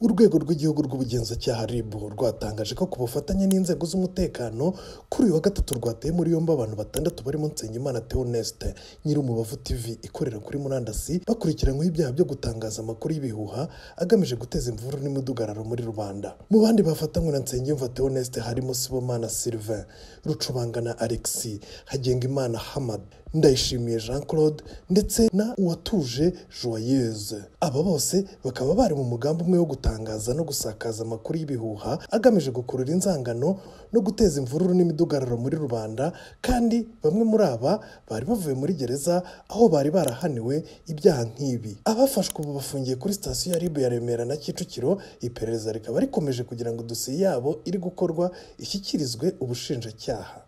urwego rw'igihugu rw'ubugenzacyaha rib rwatangaje ko ku bufatanye n'inzego z'umutekano kuri uyu wa gatatu rwateye muri yombi abantu batandatu barimo nsengimana theoneste. Nyir'umubavu tv ikorera kuri murandasi bakurikiranyweho ibyaha byo gutangaza amakuru y'ibihuha agamije guteza imvururu n'imidugararo muri rubanda mu bandi bafatanywe na nsengimva theoneste harimo sibomana sylvain rucubangana alexis hagengimana hamad ndayishimiye jean claude ndetse na uwatuje joyeuse. Aba bose bakaba bari mu mugambi umwe wo gutangaza no gusakaza amakuru y'ibihuha agamije gukurura inzangano no guteza imvururu n'imidugararo muri rubanda kandi bamwe muri aba bari bavuye muri gereza aho bari barahaniwe ibyaha nk'ibi. Abafashwe ubu bafungiye kuri sitasiyo ya ribu ya remera na kicukiro iperereza rikaba rikomeje kugira ngo dosiye yabo iri gukorwa ishyikirizwe ubushinjacyaha.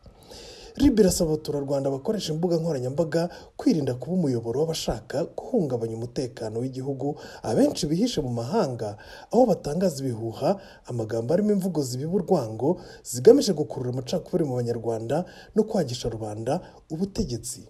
Rib irasaba abaturarwanda bakoresha imbuga nkoranyambaga kwirinda kuba umuyoboro w'abashaka guhungabanya umutekano w'igihugu. Abenshi bihishe mu mahanga aho batangaza ibihuha amagambo arimo imvugo zibiba urwango zigamije gukurura amacakubiri mu banyarwanda no kwagisha rubanda ubutegetsi.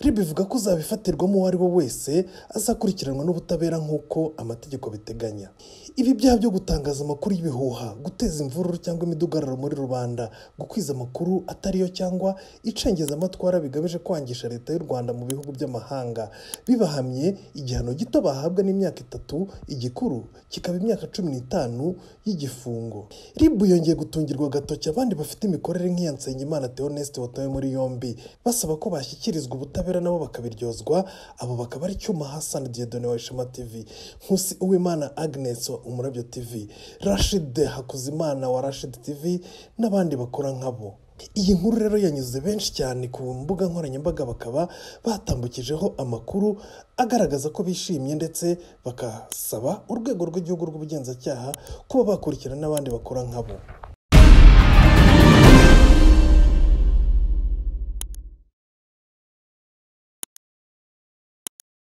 Rib ivuga ko uzabifatirwamo uwo ari we wese azakurikiranwa n'ubutabera nk'uko amategeko biteganya ibi byaha byo gutangaza amakuru y'ibihuha guteza imvururu cyangwa imidugararo muri rubanda gukwiza amakuru atariyo cyangwa icengezamatwara bigamije kwangisha leta y'u rwanda mu bihugu by'amahanga. Bibahamye igihano gito bahabwa n'imyaka itatu igikuru kikaba imyaka cumi n'itanu y'igifungo. Rib yongeye gutungirwa agatoki abandi bafite imikorere nk'iya nsengimana theoneste watawe muri yombi basaba ko bashyikirizwa ubutabera nabo bakabiryozwa abo bakaba ari cyuma hasani diyedone wa ishema tv nkusi uwimana agnes wa umurabyo tv rashid hakuzimana wa rashid tv n'abandi bakora nkabo iyi nkuru rero yanyuze benshi cyane ku mbuga nkoranyambaga bakaba batambukijeho amakuru agaragaza ko bishimye ndetse bakasaba urwego rw'igihugu rw'ubugenzacyaha kuba bakurikirana n'abandi bakora nkabo